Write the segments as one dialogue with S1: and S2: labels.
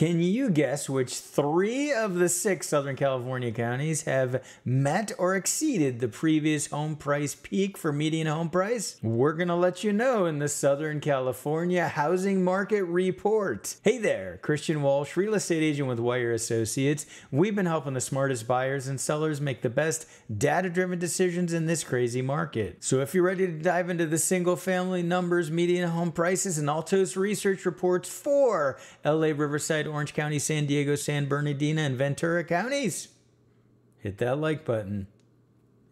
S1: Can you guess which three of the six Southern California counties have met or exceeded the previous home price peak for median home price? We're going to let you know in the Southern California Housing Market Report. Hey there, Christian Walsh, real estate agent with Wire Associates. We've been helping the smartest buyers and sellers make the best data driven decisions in this crazy market. So if you're ready to dive into the single family numbers, median home prices, and Altos research reports for LA Riverside, Orange County, San Diego, San Bernardino, and Ventura counties. Hit that like button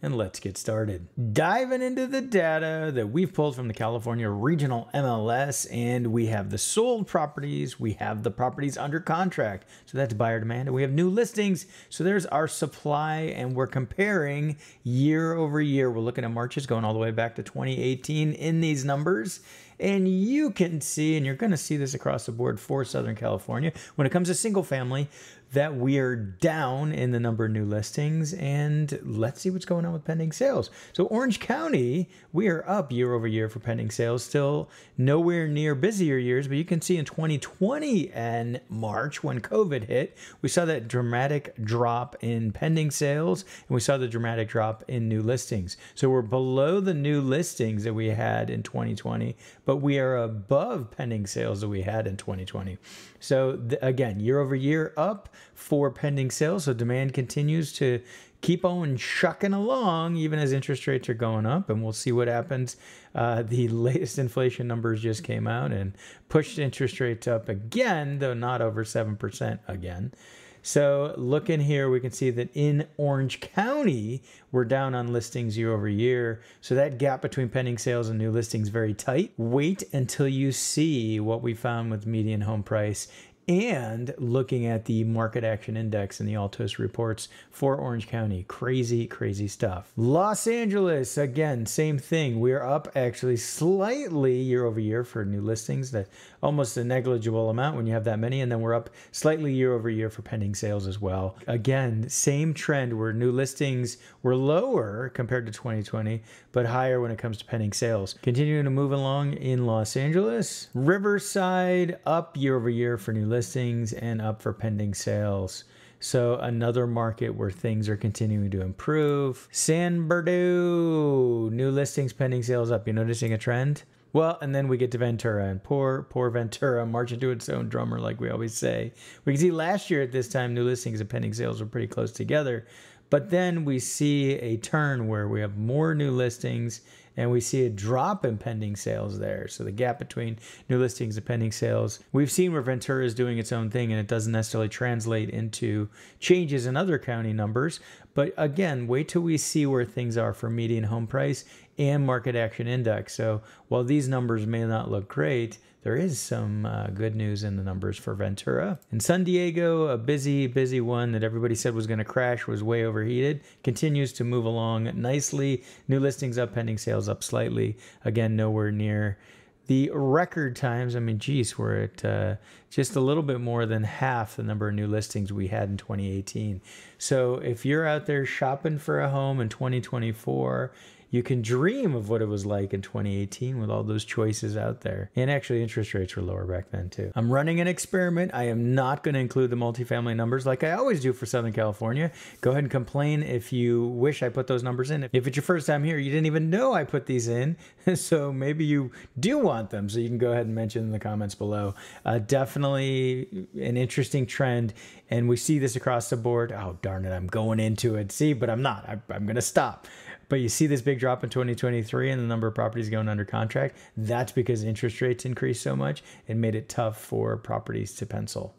S1: and let's get started. Diving into the data that we've pulled from the California Regional MLS, and we have the sold properties, we have the properties under contract, so that's buyer demand, and we have new listings. So there's our supply, and we're comparing year over year. We're looking at Marches going all the way back to 2018 in these numbers. And you can see, and you're going to see this across the board for Southern California, when it comes to single family, that we are down in the number of new listings. And let's see what's going on with pending sales. So, Orange County, we are up year over year for pending sales, still nowhere near busier years. But you can see in 2020 and March, when COVID hit, we saw that dramatic drop in pending sales and we saw the dramatic drop in new listings. So, we're below the new listings that we had in 2020, but we are above pending sales that we had in 2020. So, th- again, year over year up for pending sales. So demand continues to keep on shucking along, even as interest rates are going up. And we'll see what happens. Uh, the latest inflation numbers just came out and pushed interest rates up again, though not over 7% again. So looking here, we can see that in Orange County, we're down on listings year over year. So that gap between pending sales and new listings very tight. Wait until you see what we found with median home price and looking at the market action index and the Altos reports for Orange County. Crazy, crazy stuff. Los Angeles, again, same thing. We're up actually slightly year over year for new listings, that almost a negligible amount when you have that many. And then we're up slightly year over year for pending sales as well. Again, same trend where new listings were lower compared to 2020, but higher when it comes to pending sales. Continuing to move along in Los Angeles, Riverside up year over year for new listings listings and up for pending sales. So another market where things are continuing to improve. San Bernardino, new listings, pending sales up. You noticing a trend? Well, and then we get to Ventura, and poor, poor Ventura marching to its own drummer, like we always say. We can see last year at this time, new listings and pending sales were pretty close together. But then we see a turn where we have more new listings and we see a drop in pending sales there. So the gap between new listings and pending sales, we've seen where Ventura is doing its own thing and it doesn't necessarily translate into changes in other county numbers. But again, wait till we see where things are for median home price and market action index. So while these numbers may not look great, there is some uh, good news in the numbers for Ventura. In San Diego, a busy, busy one that everybody said was going to crash was way overheated. Continues to move along nicely. New listings up, pending sales up slightly. Again, nowhere near the record times. I mean, geez, we're at uh, just a little bit more than half the number of new listings we had in 2018. So if you're out there shopping for a home in 2024, you can dream of what it was like in 2018 with all those choices out there. And actually, interest rates were lower back then, too. I'm running an experiment. I am not going to include the multifamily numbers like I always do for Southern California. Go ahead and complain if you wish I put those numbers in. If it's your first time here, you didn't even know I put these in. so maybe you do want them. So you can go ahead and mention in the comments below. Uh, definitely an interesting trend. And we see this across the board. Oh, darn it. I'm going into it. See, but I'm not. I, I'm going to stop. But you see this big drop in 2023 and the number of properties going under contract. That's because interest rates increased so much and made it tough for properties to pencil.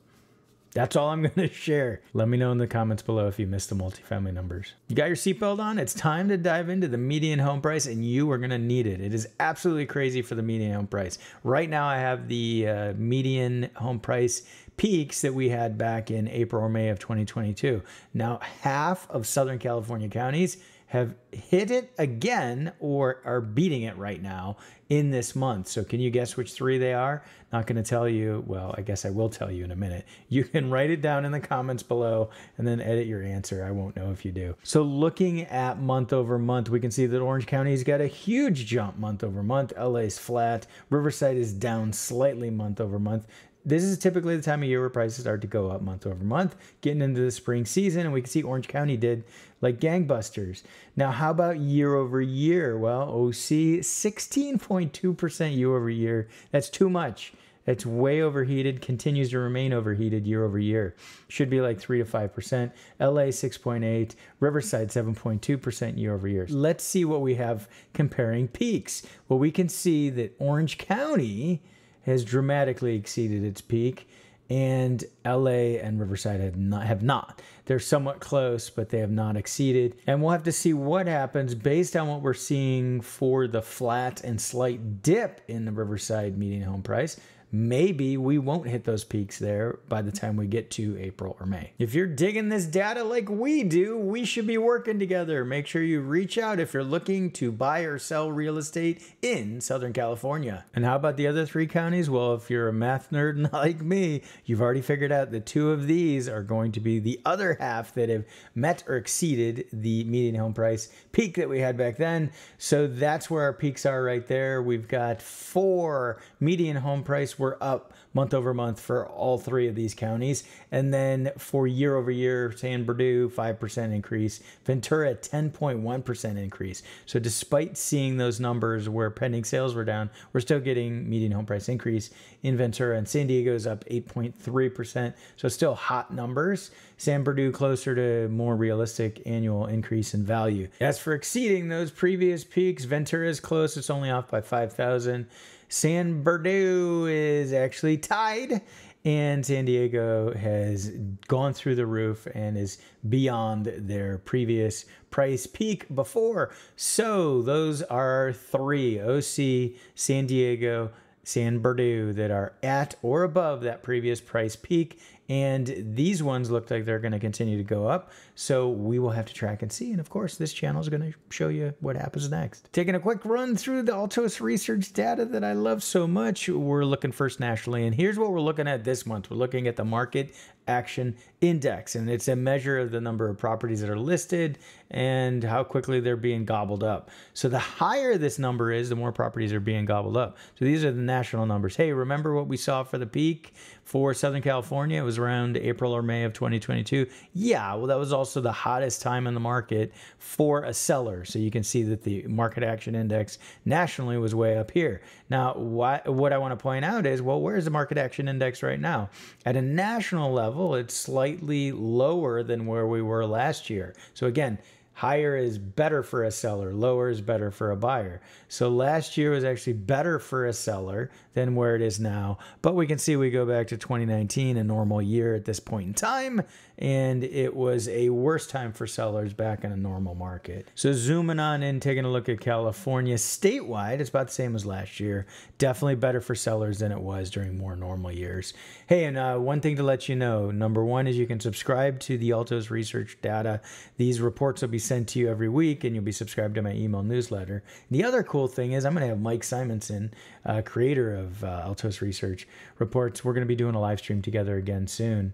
S1: That's all I'm going to share. Let me know in the comments below if you missed the multifamily numbers. You got your seatbelt on? It's time to dive into the median home price, and you are going to need it. It is absolutely crazy for the median home price. Right now, I have the uh, median home price peaks that we had back in April or May of 2022. Now, half of Southern California counties have hit it again or are beating it right now in this month. So, can you guess which three they are? Not going to tell you. Well, I guess I will tell you in a minute. You can write it down in the comments below and then edit your answer. I won't know if you do. So, looking at month over month, we can see that Orange County's got a huge jump month over month. LA's flat. Riverside is down slightly month over month. This is typically the time of year where prices start to go up month over month, getting into the spring season. And we can see Orange County did like gangbusters. Now, how about year over year? Well, OC 16.2% year over year. That's too much. It's way overheated, continues to remain overheated year over year. Should be like 3 to 5%. LA 6.8, Riverside 7.2% year over year. Let's see what we have comparing peaks. Well, we can see that Orange County has dramatically exceeded its peak and LA and Riverside have not, have not. They're somewhat close, but they have not exceeded. And we'll have to see what happens based on what we're seeing for the flat and slight dip in the Riverside median home price maybe we won't hit those peaks there by the time we get to April or May. If you're digging this data like we do, we should be working together. Make sure you reach out if you're looking to buy or sell real estate in Southern California. And how about the other three counties? Well, if you're a math nerd like me, you've already figured out that two of these are going to be the other half that have met or exceeded the median home price peak that we had back then. So that's where our peaks are right there. We've got four median home price we're up month over month for all three of these counties. And then for year over year, San Bernardino, 5% increase, Ventura, 10.1% increase. So despite seeing those numbers where pending sales were down, we're still getting median home price increase in Ventura. And San Diego is up 8.3%. So still hot numbers. San Bernardino closer to more realistic annual increase in value. As for exceeding those previous peaks, Ventura is close. It's only off by 5,000. San Bernardino is actually tied, and San Diego has gone through the roof and is beyond their previous price peak before. So those are three OC, San Diego, San Bernardino that are at or above that previous price peak. And these ones look like they're going to continue to go up. So we will have to track and see. And of course, this channel is going to show you what happens next. Taking a quick run through the Altos research data that I love so much. We're looking first nationally. And here's what we're looking at this month. We're looking at the market action index, and it's a measure of the number of properties that are listed and how quickly they're being gobbled up. So the higher this number is, the more properties are being gobbled up. So these are the national numbers. Hey, remember what we saw for the peak for Southern California? It was around April or May of 2022. Yeah, well, that was also the hottest time in the market for a seller. So you can see that the market action index nationally was way up here. Now, what, what I want to point out is, well, where's the market action index right now? At a national level, it's slightly lower than where we were last year. So again, higher is better for a seller, lower is better for a buyer. So last year was actually better for a seller than where it is now. But we can see we go back to 2019, a normal year at this point in time, and it was a worse time for sellers back in a normal market. So zooming on in, taking a look at California statewide, it's about the same as last year. Definitely better for sellers than it was during more normal years. Hey, and uh, one thing to let you know, number one is you can subscribe to the Altos research data. These reports will be sent to you every week, and you'll be subscribed to my email newsletter. The other cool thing is I'm going to have Mike Simonsen, uh, creator of uh, Altos Research Reports. We're going to be doing a live stream together again soon.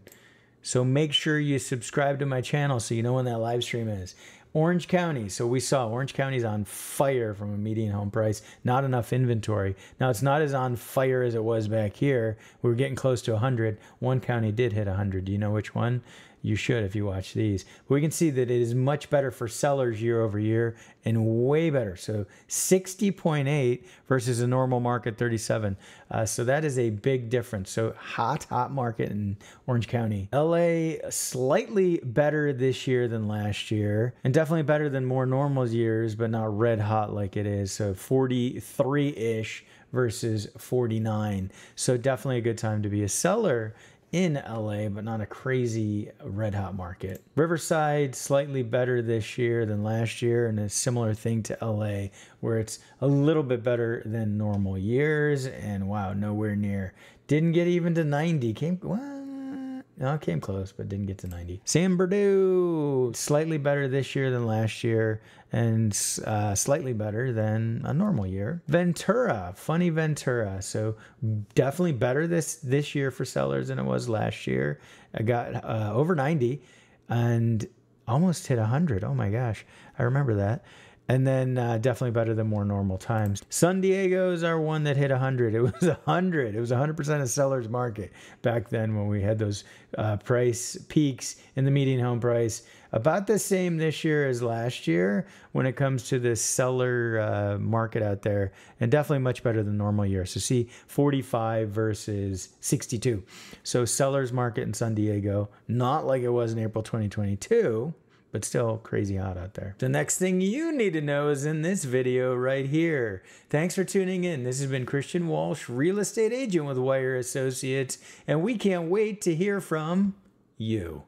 S1: So make sure you subscribe to my channel so you know when that live stream is. Orange County. So we saw Orange County's on fire from a median home price, not enough inventory. Now it's not as on fire as it was back here. We were getting close to 100. One county did hit 100. Do you know which one? You should if you watch these. But we can see that it is much better for sellers year over year and way better. So 60.8 versus a normal market 37. Uh, so that is a big difference. So hot, hot market in Orange County. LA slightly better this year than last year and definitely better than more normal years, but not red hot like it is. So 43 ish versus 49. So definitely a good time to be a seller in LA, but not a crazy red hot market. Riverside, slightly better this year than last year, and a similar thing to LA, where it's a little bit better than normal years. And wow, nowhere near. Didn't get even to 90. Came, well, no, came close, but didn't get to 90. San Bernardino, slightly better this year than last year, and uh, slightly better than a normal year. Ventura, funny Ventura. So definitely better this this year for sellers than it was last year. I got uh, over 90 and almost hit 100. Oh my gosh, I remember that. And then uh, definitely better than more normal times. San Diego is our one that hit 100. It was 100. It was 100% of seller's market back then when we had those uh, price peaks in the median home price. About the same this year as last year when it comes to the seller uh, market out there, and definitely much better than normal year. So see 45 versus 62. So seller's market in San Diego, not like it was in April 2022 but still crazy hot out there. The next thing you need to know is in this video right here. Thanks for tuning in. This has been Christian Walsh, real estate agent with Wire Associates, and we can't wait to hear from you.